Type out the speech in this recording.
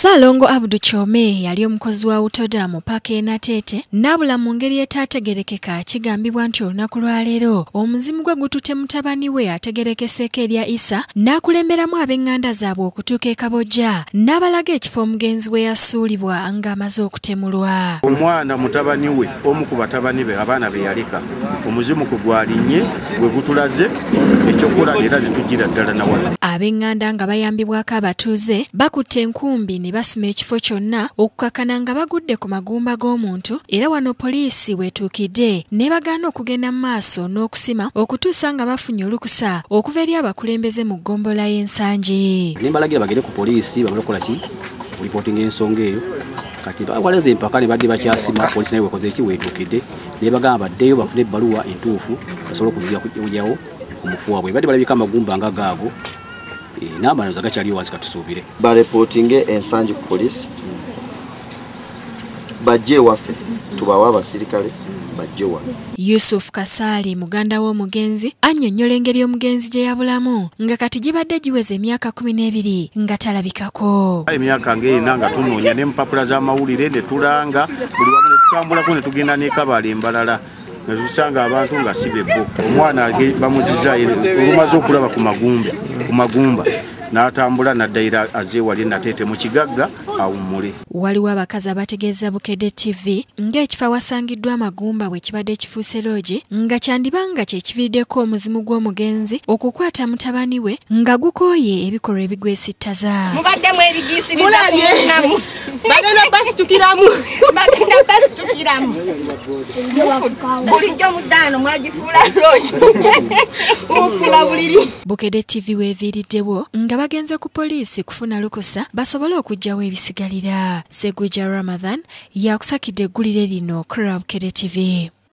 ssaalongo abudu kyome yali omukozi wa utoda mu paaka enateete n'abula mu ngeri etaategerekeka kigambibwa nti olunaku lwaleero omuzimu gwe gutute mutabani we ategerekeseeko erya isa n'akulemberamu ab'eŋŋanda zaabwe okutuuka e kabojja n'abalaga ekifo omugenzi we yasuulibwa ng'amaze okutemulwa. Omwana mutabani we omu ku batabani be abaana be yaleka omuzimu ku gwalinnye gwe gutulaze ekyokola era tetugira ddala nawala ab'eŋŋanda nga bayambibwako abatuuze bakutte enkumbi ne basima ekifo kyonna okukakana nga bagudde ku magumba g'omuntu era wano poliisi weetuukidde. Ne bagaana okugenda mu maaso n'okusima okutuusa nga bafunye olukusa okuva eri abakulembeze mu ggombola y'ensangi nembalagira bagende ku poliisi bamale okukola ki? Kulipootinga ensonga eyo. Kati bawalaza empaka ne badde bakyasima poliisi naye wekoze eki weetuukidde. Ne bagamba baddeyo bafune ebbaluwa entuufu basobole okugyawo omufu waabwe badde balabika amagumba nga gaago n'amalooza gakyaliyo wansi katusuubire. Barepootinge ensangi ku poliisi. Bajje ewaffe tubawe abasirikale bajje wano yusufu kasaali muganda w'omugenzi annyonnyola engeri omugenzi gye yabulamu. Nga kati gibadde giweza emyaka kumi n'ebiri nga talabikako. Emyaka ngaena nga tunoonya n'empapula z'amawulire ne tulanga. Buli wamu ne tutambulako ne tugenda n'ekabaala embalala ne tusanga abantu nga si bebbo omwana bamuziza olumaze okulaba ku magumba ku magumba n'atambula n'addayira azeewali nateete mu kigagga awummule. Waliwo abakazi abategeeza bukedde tv ng'ekifo awasangiddwa amagumba bwe kibadde kifuuse loogi nga kyandibanga kye kiviiriddeko omuzimu gw'omugenzi okukwata mutabani we nga gukooye ebikolwa ebigwesittaza. Mubadde mwerigisirizamu bagenda basitukiramu bagenda basitukiramu bulijjo mudaano mwagifuula loogi mufuula buliri bukedde tv weeviiriddewo nga bagenze ku poliisi kufuna lukusa basobole okugyawo ebisigalira. Seguja ramathan yakusakidde eggulire lino kura bukedde tv